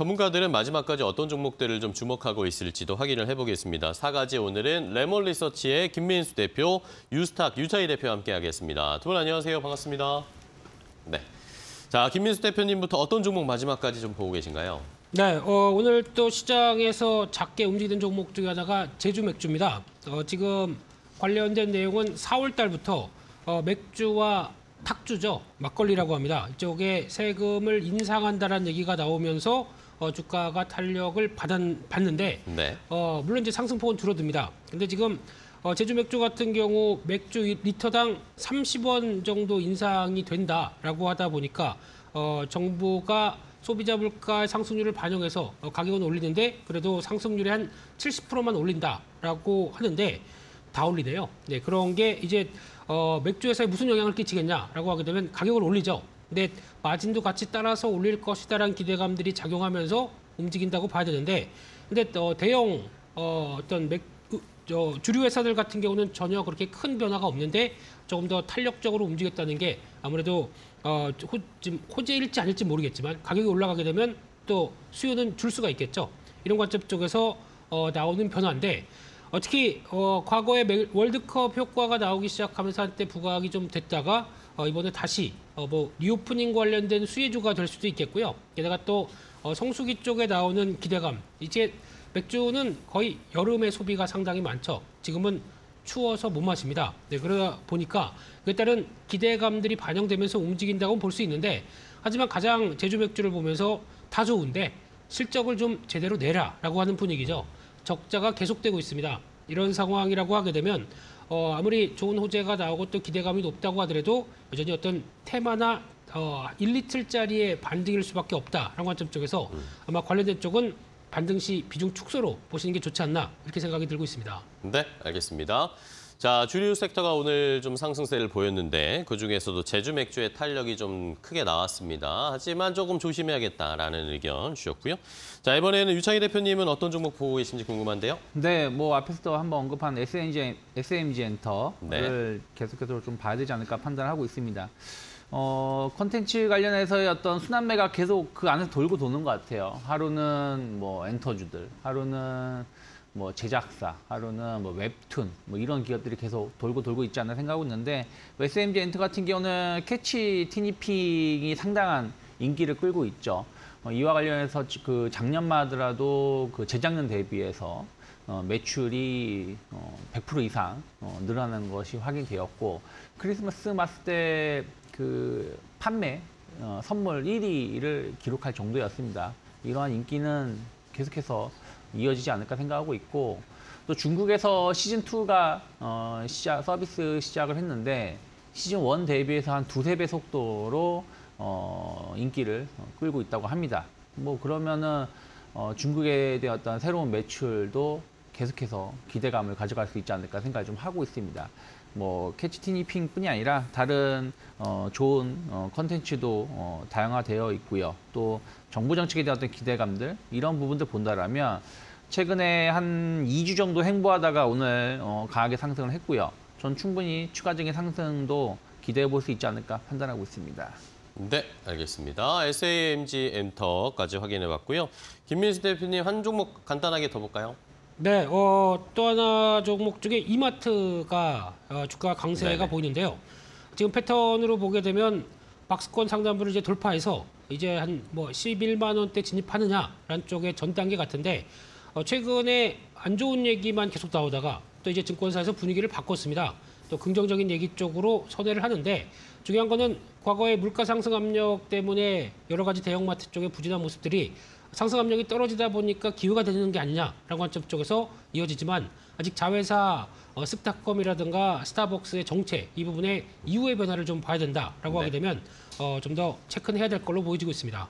전문가들은 마지막까지 어떤 종목들을 좀 주목하고 있을지도 확인을 해보겠습니다. 사가지 오늘은 레몬 리서치의 김민수 대표, 유스탁 유차희 대표와 함께하겠습니다. 두 분 안녕하세요. 반갑습니다. 네. 자, 김민수 대표님부터 어떤 종목 마지막까지 좀 보고 계신가요? 네, 어, 오늘 또 시장에서 작게 움직이는 종목 중에 하나가 제주 맥주입니다. 어, 지금 관련된 내용은 4월 달부터 어, 맥주와 탁주죠, 막걸리라고 합니다. 이쪽에 세금을 인상한다라는 얘기가 나오면서 어, 주가가 탄력을 받은, 받는데 네. 어, 물론 이제 상승폭은 줄어듭니다. 근데 지금 어, 제주 맥주 같은 경우 맥주 이- 리터당 30원 정도 인상이 된다라고 하다 보니까 어, 정부가 소비자 물가 상승률을 반영해서 어, 가격은 올리는데 그래도 상승률이 한 70%만 올린다라고 하는데 다 올리네요. 네, 그런 게 이제 어, 맥주 회사에 무슨 영향을 끼치겠냐라고 하게 되면 가격을 올리죠. 근데 마진도 같이 따라서 올릴 것이다라는 기대감들이 작용하면서 움직인다고 봐야 되는데 근데 어, 대형 어, 어떤 맥, 으, 저, 주류 회사들 같은 경우는 전혀 그렇게 큰 변화가 없는데 조금 더 탄력적으로 움직였다는 게 아무래도 어, 호, 지금 호재일지 아닐지 모르겠지만 가격이 올라가게 되면 또 수요는 줄 수가 있겠죠. 이런 관점 쪽에서 어, 나오는 변화인데 어, 특히 어, 과거에 매- 월드컵 효과가 나오기 시작하면서 한때 부각이 좀 됐다가 어, 이번에 다시 어, 뭐 reopening 관련된 수혜주가 될 수도 있겠고요. 게다가 또 어, 성수기 쪽에 나오는 기대감. 이제 맥주는 거의 여름에 소비가 상당히 많죠. 지금은 추워서 못 마십니다. 네, 그러다 보니까 그에 따른 기대감들이 반영되면서 움직인다고 볼 수 있는데 하지만 가장 제주 맥주를 보면서 다 좋은데 실적을 좀 제대로 내라라고 하는 분위기죠. 적자가 계속되고 있습니다. 이런 상황이라고 하게 되면 어, 아무리 좋은 호재가 나오고 또 기대감이 높다고 하더라도 여전히 어떤 테마나 어, 1, 리틀짜리의 반등일 수밖에 없다라는 관점 쪽에서 아마 관련된 쪽은 반등 시 비중 축소로 보시는 게 좋지 않나 이렇게 생각이 들고 있습니다. 네, 알겠습니다. 자, 주류 섹터가 오늘 좀 상승세를 보였는데 그중에서도 제주 맥주의 탄력이 좀 크게 나왔습니다. 하지만 조금 조심해야겠다라는 의견 주셨고요. 자, 이번에는 유창희 대표님은 어떤 종목 보고 계신지 궁금한데요. 네, 뭐 앞에서도 한번 언급한 SAMG, SAMG 엔터를 네. 계속해서 좀 봐야 되지 않을까 판단하고 있습니다. 어, 컨텐츠 관련해서의 어떤 순환매가 계속 그 안에서 돌고 도는 것 같아요. 하루는 뭐 엔터주들, 하루는 뭐 제작사, 하루는 뭐 웹툰, 뭐 이런 기업들이 계속 돌고 돌고 있지 않나 생각하고 있는데 SAMG 엔터 같은 경우는 캐치 티니핑이 상당한 인기를 끌고 있죠. 어, 이와 관련해서 지- 그 작년만 하더라도 그 재작년 대비해서 어, 매출이 어, 100% 이상 어, 늘어나는 것이 확인되었고 크리스마스 맞을 때그 판매 어, 선물 1위를 기록할 정도였습니다. 이러한 인기는 계속해서 이어지지 않을까 생각하고 있고 또 중국에서 시즌 2가 어, 시작 서비스 시작을 했는데 시즌 1 대비해서 한 두세 배 속도로 어, 인기를 어, 끌고 있다고 합니다. 뭐 그러면은 어, 중국에 대한 어떤 새로운 매출도 계속해서 기대감을 가져갈 수 있지 않을까 생각을 좀 하고 있습니다. 뭐 캐치티니핑뿐이 아니라 다른 어, 좋은 어, 컨텐츠도 어, 다양화되어 있고요. 또 정부 정책에 대한 어떤 기대감들 이런 부분들 본다라면 최근에 한 2주 정도 행보하다가 오늘 어, 강하게 상승을 했고요. 전 충분히 추가적인 상승도 기대해 볼 수 있지 않을까 판단하고 있습니다. 네, 알겠습니다. SAMG 엔터까지 확인해 봤고요. 김민수 대표님 한 종목 간단하게 더 볼까요? 네, 어, 또 하나 종목 중에 이마트가 어, 주가 강세가 네네. 보이는데요. 지금 패턴으로 보게 되면 박스권 상단부를 이제 돌파해서 이제 한 뭐 11만 원대 진입하느냐라는 쪽의 전 단계 같은데 어, 최근에 안 좋은 얘기만 계속 나오다가 또 이제 증권사에서 분위기를 바꿨습니다. 또 긍정적인 얘기 쪽으로 선회를 하는데 중요한 거는 과거의 물가 상승 압력 때문에 여러 가지 대형마트 쪽의 부진한 모습들이 상승 압력이 떨어지다 보니까 기회가 되는 게 아니냐라는 관점 쪽에서 이어지지만 아직 자회사 어, 스타컴이라든가 스타벅스의 정체 이 부분에 이후의 변화를 좀 봐야 된다라고 네. 하게 되면 어, 좀 더 체크는 해야 될 걸로 보여지고 있습니다.